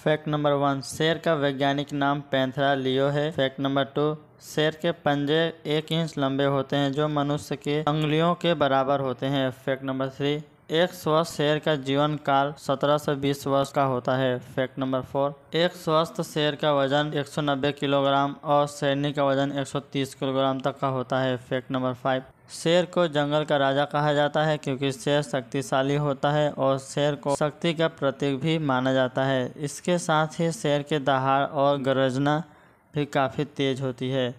Fact number one, शेर का वैज्ञानिक नाम पैंथरा लियो है। फैक्ट नंबर टू, शेर के पंजे एक इंच लंबे होते हैं जो मनुष्य के उंगलियों के बराबर होते हैं। फैक्ट नंबर थ्री एक स्वस्थ शेर का जीवन काल 17 से 20 वर्ष का होता है। फैक्ट नंबर फोर एक स्वस्थ शेर का वज़न 190 किलोग्राम और शेरनी का वज़न 130 किलोग्राम तक का होता है। फैक्ट नंबर फाइव शेर को जंगल का राजा कहा जाता है क्योंकि शेर शक्तिशाली होता है और शेर को शक्ति का प्रतीक भी माना जाता है। इसके साथ ही शेर के दहाड़ और गरजना भी काफ़ी तेज होती है।